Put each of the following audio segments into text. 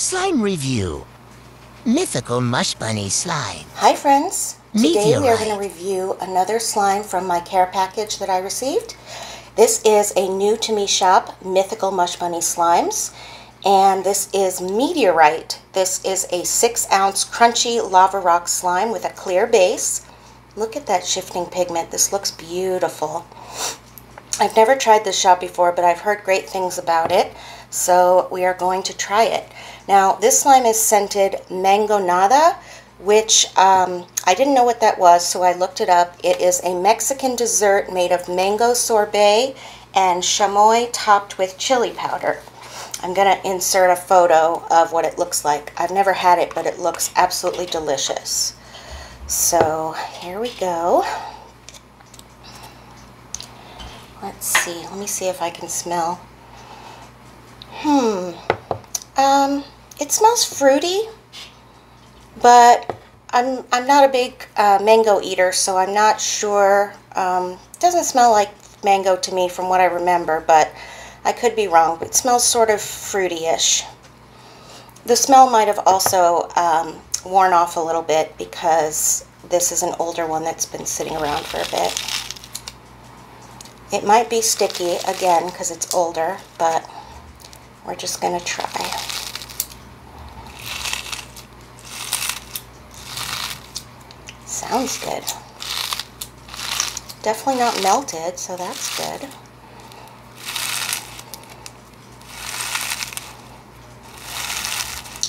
Slime Review Mythical Mushbunny Slime. Hi friends! Meteorite. Today we are going to review another slime from my care package that I received. This is a new to me shop, Mythical Mushbunny Slimes. And this is Meteorite. This is a 6 ounce crunchy lava rock slime with a clear base. Look at that shifting pigment. This looks beautiful. I've never tried this shop before, but I've heard great things about it. So we are going to try it. Now, this slime is scented Mangonada, which um, I didn't know what that was, so I looked it up. It is a Mexican dessert made of mango sorbet and chamoy topped with chili powder. I'm going to insert a photo of what it looks like. I've never had it, but it looks absolutely delicious. So here we go. Let's see. Let me see if I can smell. Hmm. Um, it smells fruity, but I'm I'm not a big uh, mango eater, so I'm not sure. Um, doesn't smell like mango to me from what I remember, but I could be wrong. It smells sort of fruity-ish. The smell might have also um, worn off a little bit because this is an older one that's been sitting around for a bit. It might be sticky again because it's older, but we're just going to try. Sounds good. Definitely not melted, so that's good.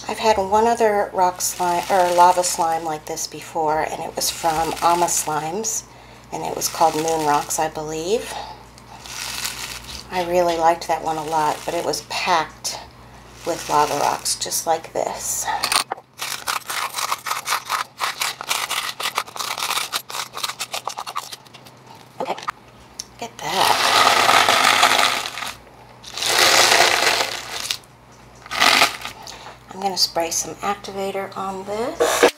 I've had one other rock slime or lava slime like this before, and it was from Ama Slimes, and it was called Moon Rocks, I believe. I really liked that one a lot, but it was packed with lava rocks just like this. Okay, get that. I'm going to spray some activator on this.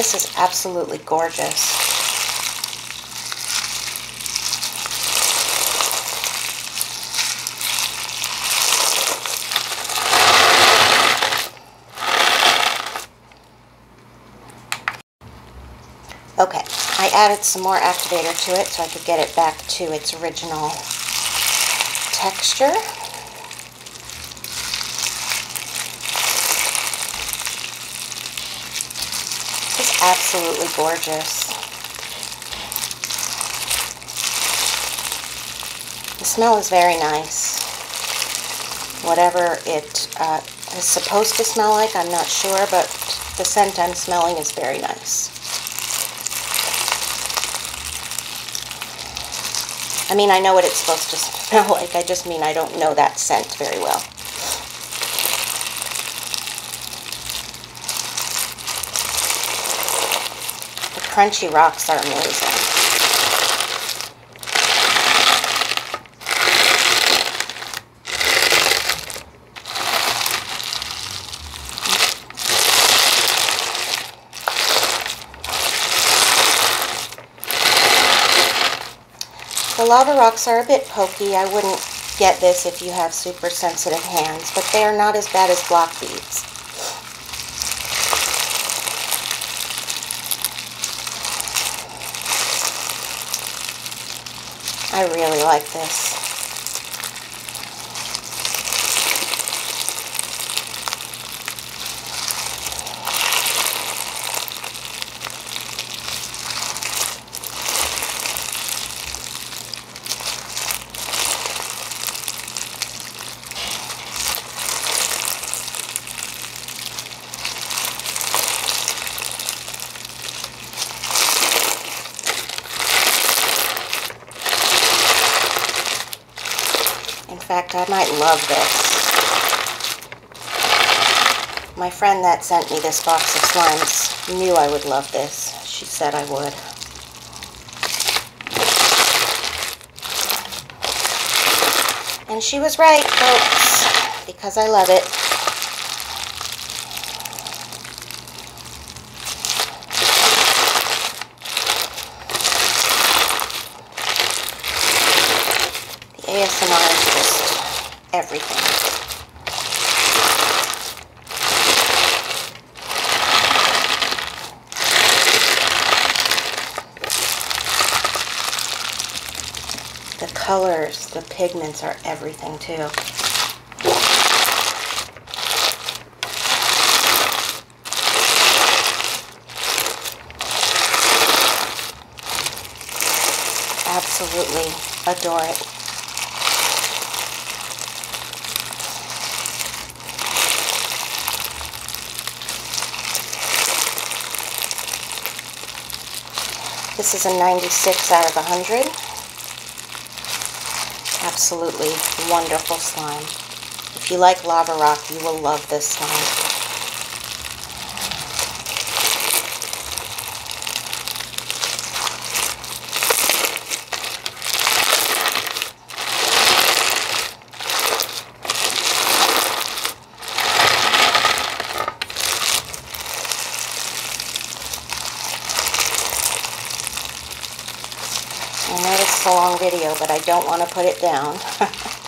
This is absolutely gorgeous. Okay, I added some more activator to it so I could get it back to its original texture. This is absolutely gorgeous. The smell is very nice. Whatever it uh, is supposed to smell like, I'm not sure, but the scent I'm smelling is very nice. I mean, I know what it's supposed to smell like. I just mean I don't know that scent very well. Crunchy rocks are amazing. The lava rocks are a bit pokey. I wouldn't get this if you have super sensitive hands, but they are not as bad as block beads. I really like this. fact, I might love this. My friend that sent me this box of slimes knew I would love this. She said I would. And she was right, folks, because I love it. ASMR is just everything. The colors, the pigments are everything too. Absolutely adore it. This is a 96 out of 100. Absolutely wonderful slime. If you like lava rock, you will love this slime. I know this is a long video, but I don't want to put it down.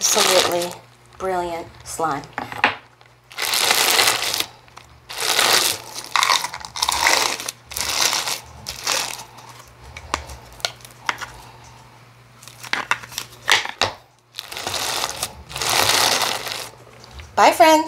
Absolutely brilliant slime. Bye, friends.